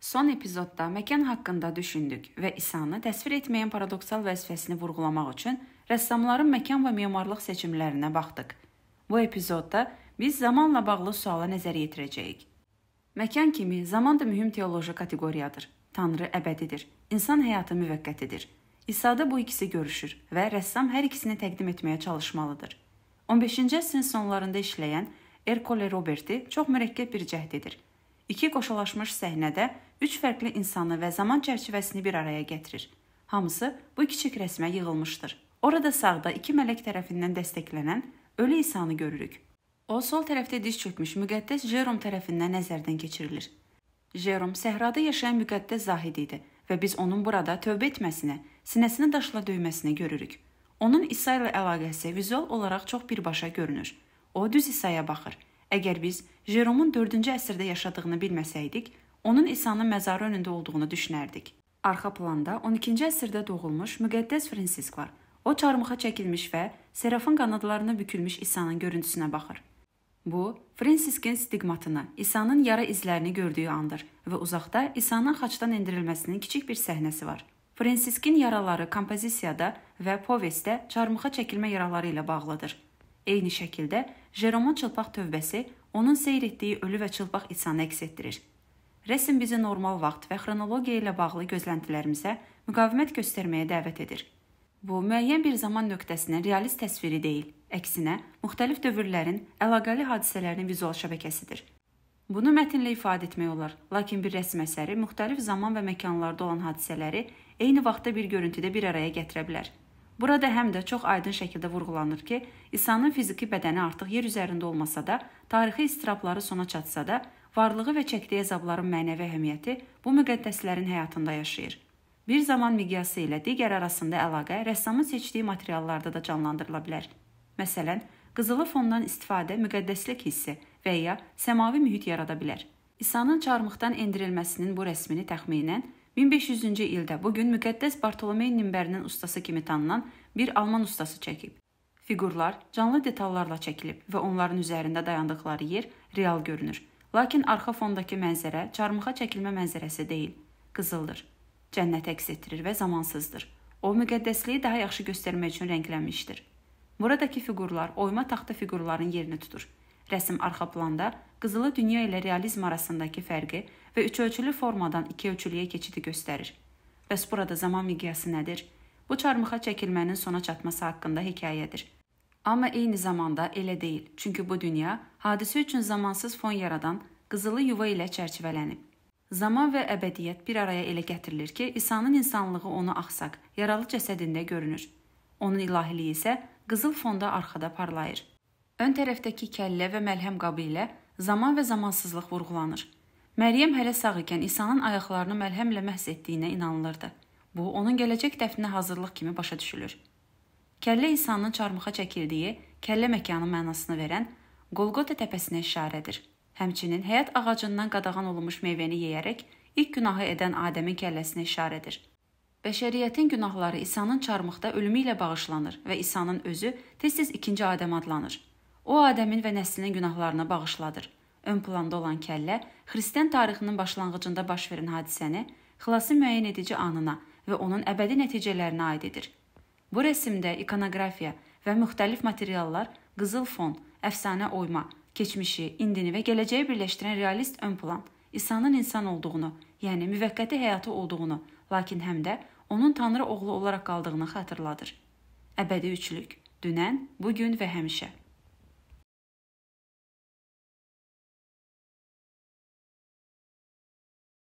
Son epizodda məkan haqqında düşündük və İsanı təsvir etməyən paradoksal vəzifəsini vurğulamaq üçün rəssamların məkan və memarlıq seçimlərinə baxdıq. Bu epizodda biz zamanla bağlı suala nəzər yetirəcəyik. Məkan kimi zaman da mühüm teoloji kateqoriyadır. Tanrı əbədidir. İnsan həyatı müvəqqətidir. İsa'da bu ikisi görüşür və rəssam hər ikisini təqdim etməyə çalışmalıdır. 15-ci əsrin sonlarında işləyən Ercole Roberti çox mürəkkəb bir cəhd edir. İki qoşulaşmış səhnədə üç fərqli insanı və zaman çərçivəsini bir araya gətirir. Hamısı bu kiçik rəsmə yığılmışdır. Orada sağda iki mələk tərəfindən dəstəklənən ölü İsanı görürük. O sol tərəfdə diz çökmüş müqəddəs Jerom tərəfindən nəzərdən keçirilir. Jerom səhrada yaşayan müqəddəs zahid idi və biz onun burada tövbə etməsinə, sinəsini daşla döyməsinə görürük. Onun İsa ilə əlaqəsi vizual olaraq çox birbaşa görünür. O düz İsa'ya baxır. Əgər biz Jeromun 4-cü əsrdə yaşadığını bilməsəydik, onun İsa'nın məzarı önündə olduğunu düşünərdik. Arxa planda 12-ci əsrdə doğulmuş müqəddəs Fransisk var. O çarmıxa çəkilmiş və serafin qanadlarına bükülmüş İsa'nın görüntüsünə baxır. Bu, Fransiskin stigmatını, İsa'nın yara izlərini gördüyü andır və uzaqda İsa'nın xaçdan endirilməsinin kiçik bir səhnəsi var. Fransiskin yaraları kompozisiyada və povestdə çarmıxa çəkilmə yaraları ilə bağlıdır. Eyni şəkildə Jeromun çılpaq tövbəsi onun seyr etdiyi ölü və çılpaq İsanı əks etdirir. Rəsm bizi normal vaxt və xronologiya ilə bağlı gözləntilərimizə müqavimət göstərməyə dəvət edir. Bu müəyyən bir zaman nöqtəsinin realist təsviri deyil, əksinə müxtəlif dövrlərin əlaqəli hadisələrinin vizual şəbəkəsidir. Bunu mətnlə ifadə etmək olar, lakin bir rəsm əsəri müxtəlif zaman və məkanlarda olan hadisələri eyni vaxtda bir görüntüdə bir araya gətirə bilər. Burada həm də çox aydın şəkildə vurğulanır ki, İsa'nın fiziki bədəni artıq yer üzərində olmasa da, tarixi istirabları sona çatsa da, varlığı və çəkdiyi əzabların mənəvi əhəmiyyəti bu müqəddəslərin həyatında yaşayır. Bir zaman miqyası ilə digər arasında əlaqə rəssamın seçdiyi materiallarda da canlandırıla bilər. Məsələn, qızılı fondan istifadə müqəddəslik hissi və ya səmavi mühit yarada bilər. İsa'nın çarmıxdan endirilməsinin bu rəsmini təxminən 1500-cü ildə bu gün müqəddəs Bartolomey minbərinin ustası kimi tanınan bir alman ustası çəkib. Fiqurlar canlı detallarla çəkilib və onların üzərində dayandıqları yer real görünür. Lakin arxa fondakı mənzərə çarmıxa çəkilmə mənzərəsi deyil, qızıldır. Cənnət əks etdirir və zamansızdır. O müqəddəsliyi daha yaxşı göstərmək üçün rənglənmişdir. Buradakı fiqurlar oyma taxta fiqurların yerini tutur. Rəsm arxa planda qızılı dünya ilə realizm arasındakı fərqi və üçölçülü formadan ikiölçülüyə keçidi göstərir. Bəs burada zaman miqyası nədir? Bu çarmıxa çəkilmənin sona çatması haqqında hekayədir. Amma eyni zamanda elə deyil, çünki bu dünya hadisə üçün zamansız fon yaradan qızılı yuva ilə çərçivələnib. Zaman və əbədiyyət bir araya elə gətirilir ki, İsa'nın insanlığı onu axsaq, yaralı cəsədində görünür. Onun ilahiliyi isə qızıl fonda arxada parlayır. Ön tərəfdəki kəllə və məlhəm qabı ilə zaman və zamansızlıq vurğulanır. Məryəm hələ sağ ikən İsa'nın ayaqlarını məlhəmlə məhs etdiyinə inanılırdı. Bu, onun gələcək dəfninə hazırlıq kimi başa düşülür. Kəllə İsa'nın çarmıxa çəkildiyi kəllə məkanı mənasını verən Golgota təpəsinə işarədir. Həmçinin həyat ağacından qadağan olunmuş meyvəni yeyərək ilk günahı edən Adəmin kəlləsinə işarədir. Bəşəriyyətin günahları İsa'nın çarmıxda ölümü ilə bağışlanır və İsa'nın özü tez-tez ikinci Adəm adlanır. O Adəmin və nəslinin günahlarını bağışladır. Ön planda olan kəllə xristian tarixinin başlanğıcında baş verən hadisəni, xilası müəyyən edici anına və onun əbədi nəticələrinə aid edir. Bu rəsmdə ikonoqrafiya və müxtəlif materiallar, qızıl fon, əfsanə oyma, keçmişi, indini və gələcəyi birləşdirən realist ön plan, İsa'nın insan olduğunu, yəni müvəqqəti həyatı olduğunu, lakin həm də onun Tanrı oğlu olaraq qaldığını xatırladır. Əbədi üçlük, dünən, bu gün və həmişə.